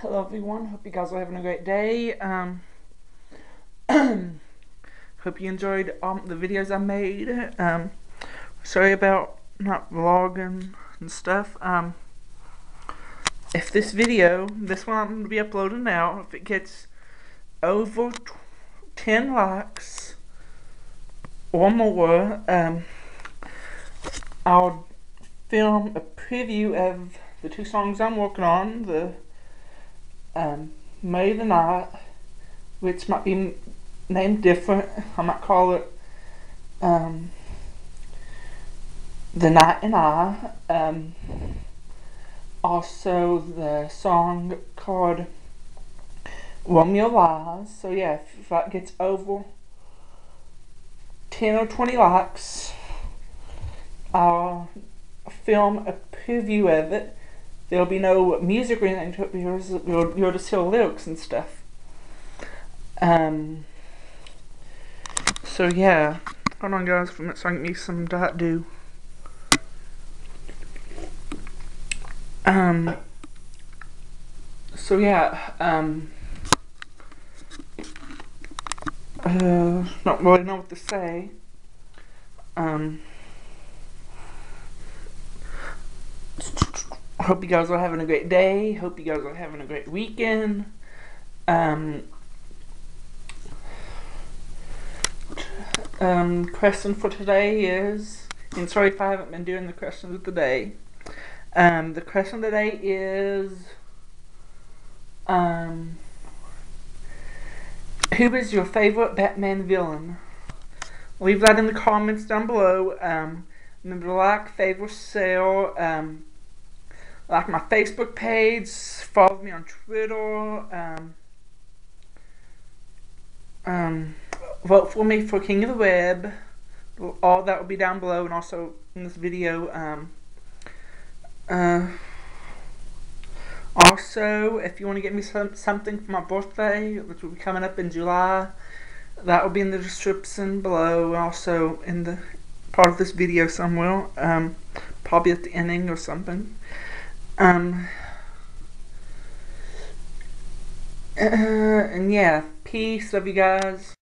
Hello everyone, hope you guys are having a great day. Um, hope you enjoyed um, the videos I made. Um, sorry about not vlogging and stuff. Um, if this video, this one I'm going to be uploading now, if it gets over 10 likes or more, um, I'll film a preview of the two songs I'm working on, the um, May the Night, which might be named different. I might call it um, The Night and I. Um, also, the song called Romeo Lies. So, yeah, if, if that gets over 10 or 20 likes, I'll film a preview of it there'll be no music or anything to it you'll, you'll just hear lyrics and stuff. Um, so yeah, hold on guys for a minute so I can some dot do. Um, so yeah, um, uh, not really know what to say. Um, hope you guys are having a great day. Hope you guys are having a great weekend. Um, um, question for today is, and sorry if I haven't been doing the questions of the day. Um, the question today is, um, who is your favorite Batman villain? Leave that in the comments down below. Um, remember to like, favorite, share, um, like my Facebook page, follow me on Twitter, um, um, vote for me for King of the Web. All that will be down below and also in this video. Um, uh, also, if you want to get me some, something for my birthday, which will be coming up in July, that will be in the description below. Also in the part of this video somewhere, um, probably at the ending or something. Um, uh, and yeah, peace. Love you guys.